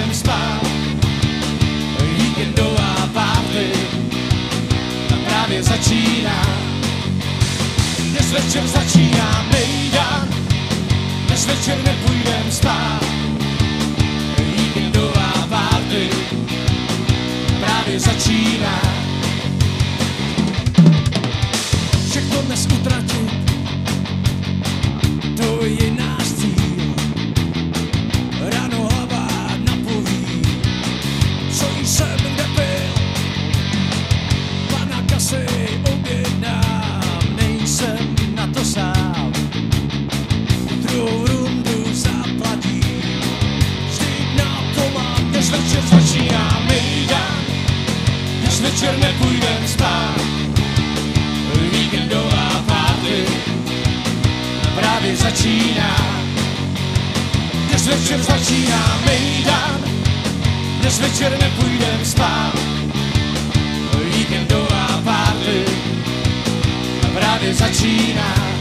nepůjdem spát, víkendová party právě začíná. Dnes večer začíná mejdan, dnes večer nepůjdem spát. Víkendová party právě začíná. Všechno dnes utratit, to je náš večer začíná mejdan, dnes večer nepůjdem spát. Víkendová party právě začíná.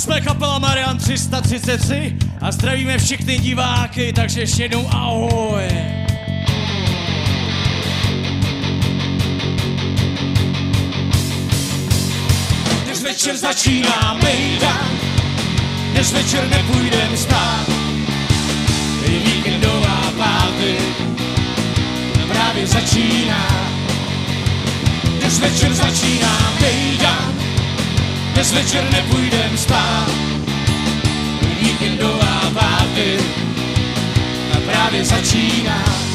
Jsme kapela Marian 333 a zdravíme všechny diváky, takže ještě jednou ahoj. Dnes večer začíná mejdan, dnes večer nepůjdem spát. Je víkendová party, právě začíná. Dnes večer začíná mejdan, dnes večer nepůjdem spát. Víkendová party právě začíná.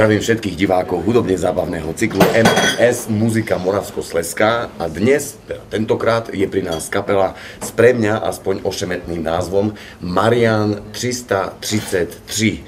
Zdravím všetkých divákov hudobne zábavného cyklu MS Muzika Moravsko-Sleská a dnes, teda tentokrát, je pri nás kapela s pre mňa aspoň ošemetným názvom Marian 333.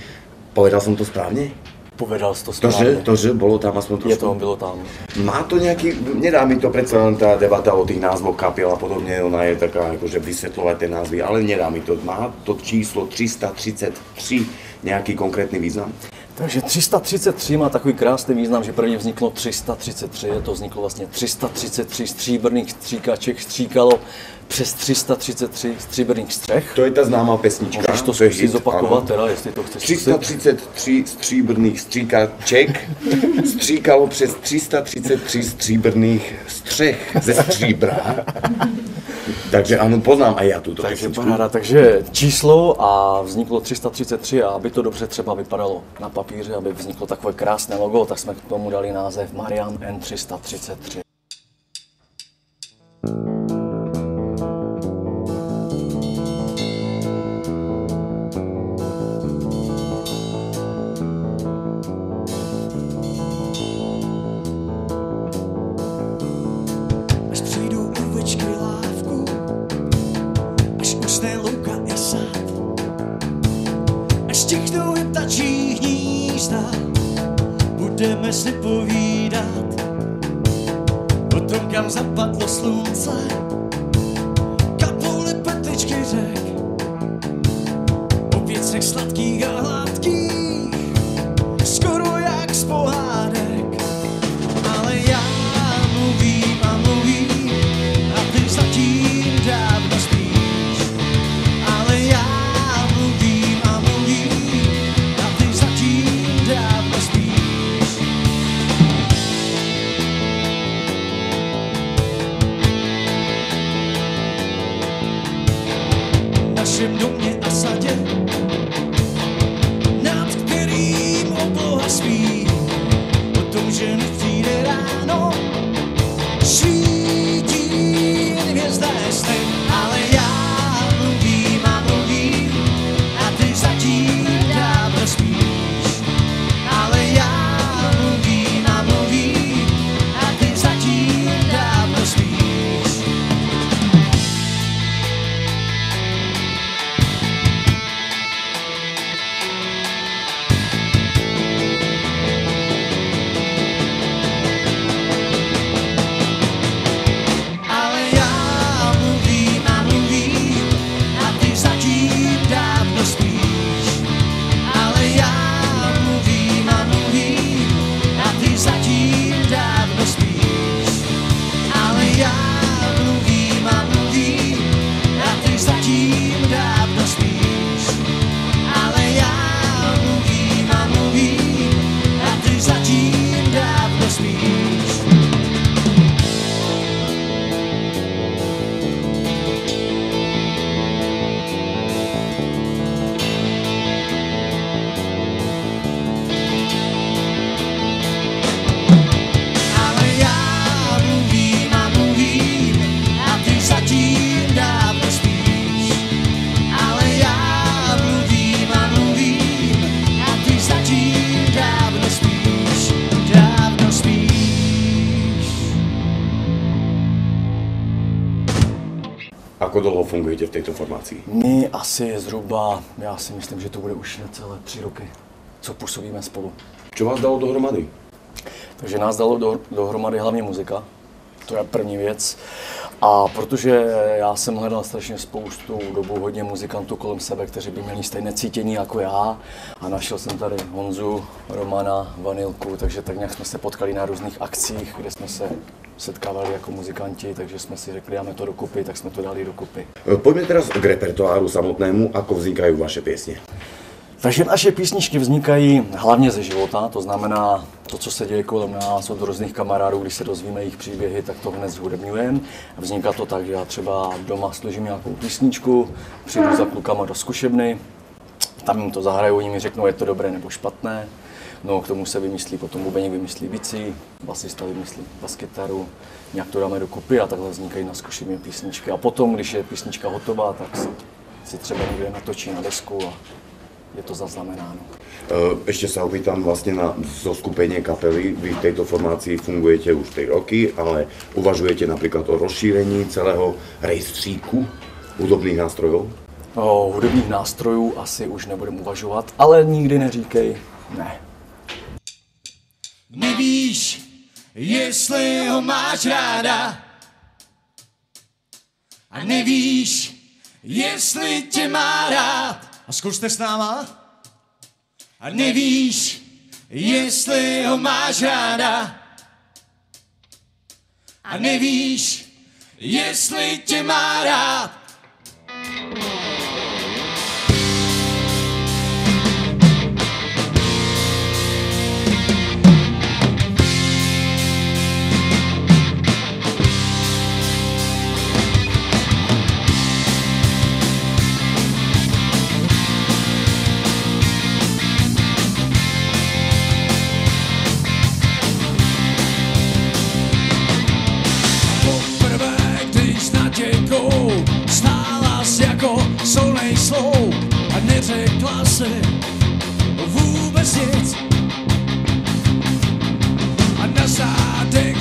Povedal som to správne? Povedal jsi to To, že, správně. to, že bolo tam aspoň trošku? Je to, bylo tam. Má to nejaký, nedá mi to predsa len tá debata o tých názvoch kapiel a podobne, ona je taká akože vysvetľovať tie názvy, ale nedá mi to. Má to číslo 333 nejaký konkrétny význam? Takže 333 má takový krásný význam, že prvně vzniklo 333, to vzniklo vlastně 333 stříbrných stříkaček stříkalo přes 333 stříbrných střech. To je tá známá pesnička. Můžeš to je zkusit zopakovat, teda, jestli to chceš zkusit. 333 stříbrných stříkaček stříkalo přes 333 stříbrných střech ze stříbra. Takže ano, poznám aj ja túto Takže pesničku. paráda, takže číslo a vzniklo 333 a aby to dobře třeba vypadalo na papíře, aby vzniklo takové krásné logo, tak jsme k tomu dali název Marian N333. Až budeme si povídat o tom, kam zapadlo slunce, kapouly petičky řek, Czym dumnie, a sam fungujete v této formaci? My asi zhruba, já si myslím, že to bude už necelé tři roky, co působíme spolu. Co vás dalo dohromady? Takže nás dalo do, dohromady hlavně muzika, to je první věc. A protože já jsem hledal strašně spoustu dobu hodně muzikantů kolem sebe, kteří by měli stejné cítění jako já a našel jsem tady Honzu, Romana, Vanilku, takže tak nějak jsme se potkali na různých akcích, kde jsme se setkávali jako muzikanti, takže jsme si řekli, dáme to dokupy, tak jsme to dali dokupy. Pojďme teraz k repertoáru samotnému, ako vznikají vaše pěsně. Takže naše písničky vznikají hlavně ze života, to znamená to, co se děje kolem nás, od různých kamarádů, když se dozvíme jejich příběhy, tak to hned zhudebňujeme. Vzniká to tak, že já třeba doma složím nějakou písničku, přijdu za klukama do zkušebny, tam jim to zahraju, oni mi řeknou, je to dobré nebo špatné. No, k tomu se vymyslí, potom bubeník vymyslí bicí, basista vymyslí baskytaru, nějak to dáme dokupy a takhle vznikají na zkušebně písničky. A potom, když je písnička hotová, tak si, si třeba někde natočí na desku a je to zaznamenáno. E, Ešte sa opýtam vlastne na zoskupenie kapely. Vy v tejto formácii fungujete už 3 roky, ale uvažujete napríklad o rozšírení celého rejstříku hudobných nástrojov? O hudebních nástrojů asi už nebudem uvažovat, ale nikdy neříkej ne. Nevíš, jestli ho máš ráda. A nevíš, jestli tě má rád. A zkuste s náma. A nevíš, jestli ho máš ráda. A nevíš, jestli tě má rád. Děkou stála jsi jako solnej slou a neřekla si vůbec nic. A na zádech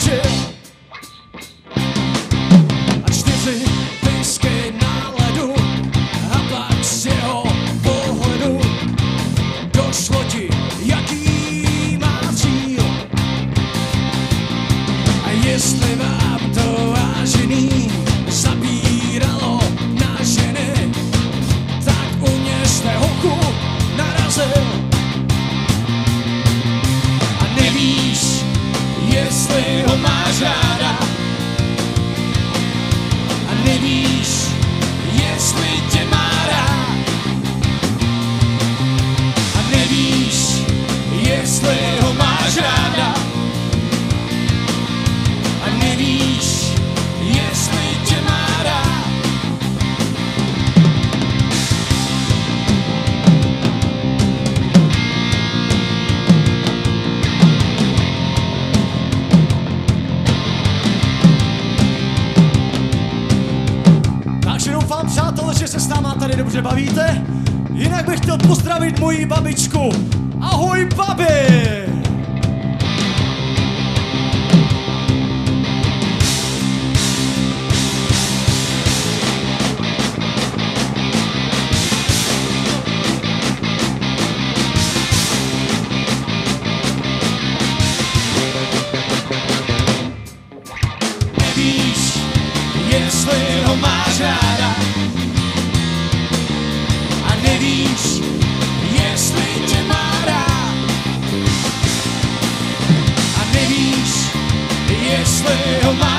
to ho dobře bavíte? Jinak bych chtěl pozdravit moji babičku. Ahoj, babi! Jesus, lay on my